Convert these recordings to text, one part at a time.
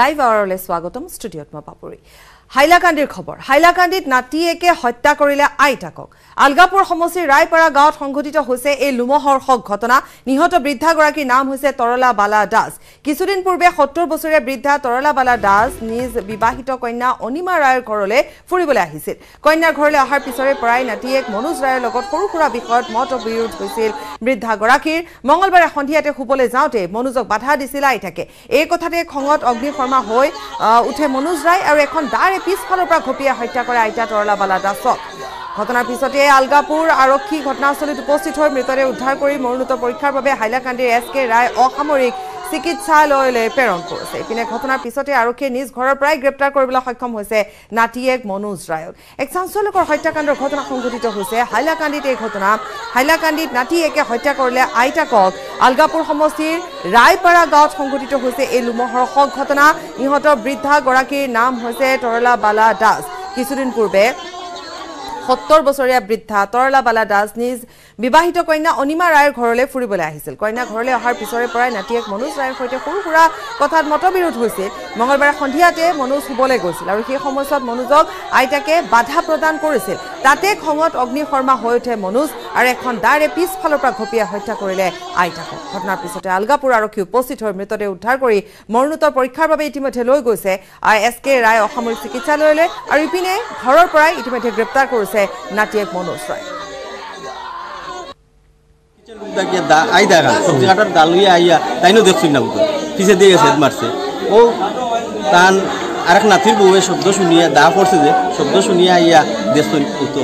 Live আৱাৰলৈ স্বাগতম ষ্টুডিঅ'ত মই পাপৰি হাইলাকান্দিৰ খবৰ। হাইলাকান্দিত নাতিয়েকে হত্যা কৰিলে আইতাকক। আলগাপুৰ সমষ্টিৰ ৰায়পাৰা গাঁৱত সংঘটিত হৈছে এই লোমহৰ্ষক ঘটনা। নিহত বৃদ্ধাগৰাকীৰ নাম হৈছে তৰলা বালা দাস। কিছুদিন পূৰ্বে সত্তৰ বছৰীয়া বৃদ্ধা তৰলা বালা দাস নিজ বিবাহিত কন্যা অনিমা ৰায়ৰ ঘৰলৈ ফুৰিবলৈ আহিছিল। কন্যাৰ ঘৰলৈ অহাৰ পিছৰে পৰাই নাতিয়েক মনোজ ৰায়ৰ লগত সৰু সুৰা বিষয়ত মত বিৰোধ হৈছিল। বৃদ্ধাগৰাকীৰ মঙলবাৰে সন্ধিয়াতে শুবলৈ যাওঁতে মনোজক বাধা দিছিল আইতাকে। এই কথাতে খঙত অগ্নি শৰ্মা হৈ উঠে মনোজ ৰায় আৰু এখন দাৰে পিছফালৰ পৰা ঘপিয়াই হত্যা কৰে আইতা তৰলা বালা দাসক। ঘটনাৰ পিছতে আলগাপুৰ আৰক্ষী ঘটনাস্থলীত উপস্থিত হৈ মৃতদেহ উদ্ধাৰ কৰি মৰণোত্তৰ পৰীক্ষাৰ বাবে হাইলাকান্দিৰ এছ কে ৰায় অসামৰিক চিকিৎসালয়লৈ প্ৰেৰণ কৰিছে। ইপিনে ঘটনাৰ পিছতে আৰক্ষীয়ে নিজ ঘৰৰ পৰাই গ্ৰেপ্তাৰ কৰিবলৈ সক্ষম হৈছে নাতিয়েক মনোজ ৰায়ক। এক চাঞ্চল্যকৰ হত্যাকাণ্ডৰ ঘটনা সংঘটিত হৈছে। হাইলাকান্দিত এই ঘটনা। হাইলাকান্দিত নাতিয়েকে হত্যা কৰিলে আইতাকক আলগাপুৰ সমষ্টিৰ ৰায়পাৰা গাঁৱত সংঘটিত হৈছে এই লোমহৰ্ষক ঘটনা। ইহঁতৰ বৃদ্ধাগৰাকীৰ নাম হৈছে তৰলা বালা দাস। কিছুদিন পূৰ্বে সত্তৰ বছৰীয়া বৃদ্ধা তৰলা বালা দাস নিজ বিবাহিত কন্যা অনিমা ৰায়ৰ ঘৰলৈ ফুৰিবলৈ আহিছিল। কন্যা ঘৰলৈ অহাৰ পিছৰে পৰাই নাতিয়েক মনোজ ৰায়ৰ সৈতে সৰু সুৰা কথাত মতবিৰোধ হৈছিল। মঙলবাৰে সন্ধিয়াতে মনোজ শুবলৈ গৈছিল আৰু সেই সময়ছোৱাত মনোজক আইতাকে বাধা প্ৰদান কৰিছিল। তাতে খঙত অগ্নি শৰ্মা হৈ উঠে মনোজ আৰু এখন দাৰে পিছফালৰ পৰা ঘপিয়াই হত্যা কৰিলে আইতাকক। ঘটনাৰ পিছতে আলগাপুৰ আৰক্ষী উপস্থিত হৈ মৃতদেহ উদ্ধাৰ কৰি মৰণোত্তৰ পৰীক্ষাৰ বাবে ইতিমধ্যে লৈ গৈছে। এছ কে ৰায় অসামৰিক চিকিৎসালয়লৈ আৰু ইপিনে ঘৰৰ পৰাই ইতিমধ্যে গ্ৰেপ্তাৰ কৰিছে নাতিয়েক মনোজ ৰায়। আই দেখা সবজি কাটার ডাল আইয়া তাইনও দেখছি না বুঝো পিছে দিয়ে গেছে মারছে। ও তান আরেক নাতির বউয়ে শব্দ শুনিয়া দা পড়ছে যে শব্দ শুনিয়া আইয়া দেখছ তো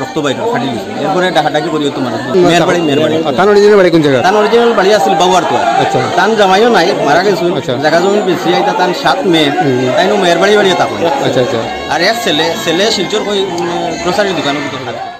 রক্ত বাইর ফাটি দিছে। এরপরে ডাকাডাকি করি তো মানুষ। মেয়ের বাড়ি মেয়ের বাড়ি। অরিজিনাল বাড়ি কোন জায়গা? তান অরিজিনাল বাড়ি আছিল বাবুয়ার তো আচ্ছা। তান জামাইও নাই মারা গেছে আচ্ছা। জায়গা জমি বেশি আইতা তান সাত মেয়ে। তাইনও মেয়ের বাড়ি তাকো আচ্ছা আচ্ছা। আর এক ছেলে ছেলে শিলচর কই গ্রোসারির দোকানের ভিতরে